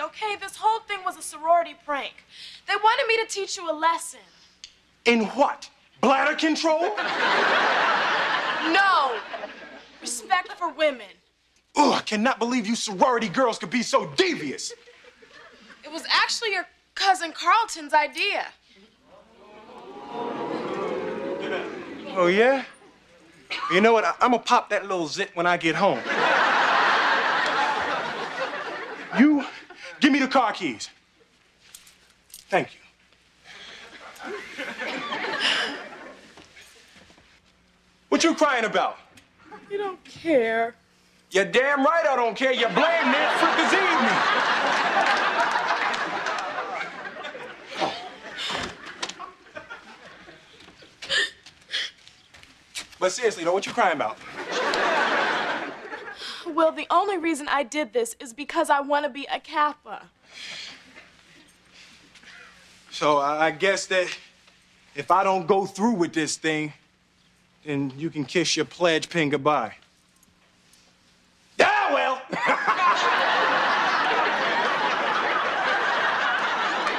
okay? This whole thing was a sorority prank. They wanted me to teach you a lesson. In what? Bladder control? No. Respect for women. Ugh, I cannot believe you sorority girls could be so devious. It was actually your cousin Carlton's idea. Oh, yeah? You know what? I- I'm gonna pop that little zit when I get home. you the car keys. Thank you. What you crying about? You don't care. You're damn right I don't care. You blame me for deceiving me. But seriously, though, what you crying about? Well, the only reason I did this is because I want to be a Kappa. So I I guess that if I don't go through with this thing, then you can kiss your pledge pin goodbye. Ah, well.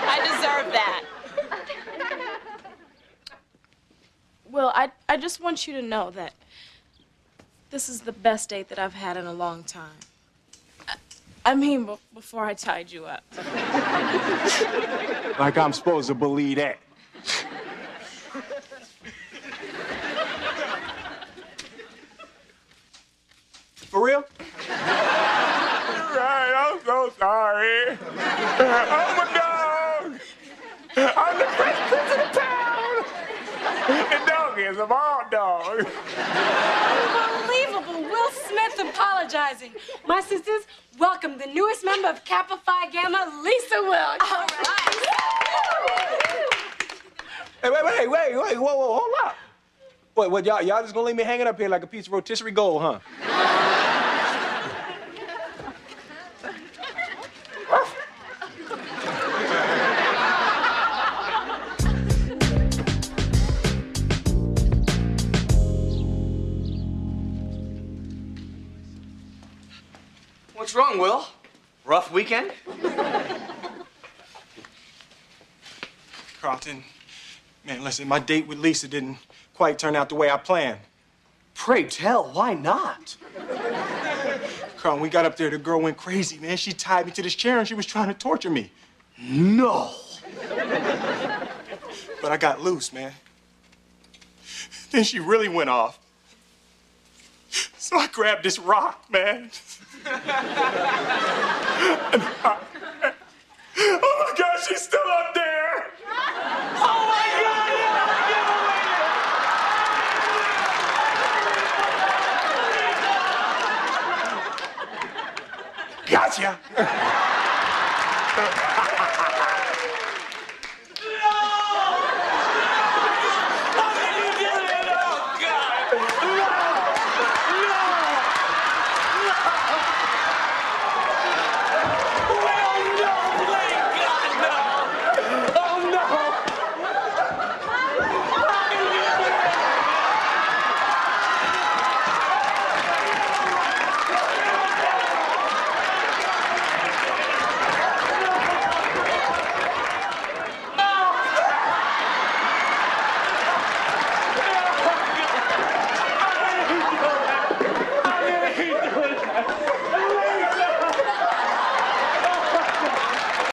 I deserve that. Well, I, I just want you to know that this is the best date that I've had in a long time. I, I mean, be- before I tied you up. Like I'm supposed to believe that. For real? Right, I'm so sorry. I'm a dog. I'm the best prince of the town. The dog is a ball dog. Unbelievable. Will Smith apologizing. My sisters, welcome the newest member of Kappa Phi Gamma, Lisa Wilkes. All right. Hey, wait, wait, wait, wait, whoa, whoa, hold up. What, what, y'all, y'all just gonna leave me hanging up here like a piece of rotisserie gold, huh? What's wrong, Will? Rough weekend? Carlton, man, listen, my date with Lisa didn't quite turn out the way I planned. Pray tell, why not? Carl, when we got up there, the girl went crazy, man. She tied me to this chair and she was trying to torture me. No. But I got loose, man. Then she really went off. So I grabbed this rock, man. I, oh my God, she's still up there. Oh my God. Gotcha. no! How did you get it? Oh, God.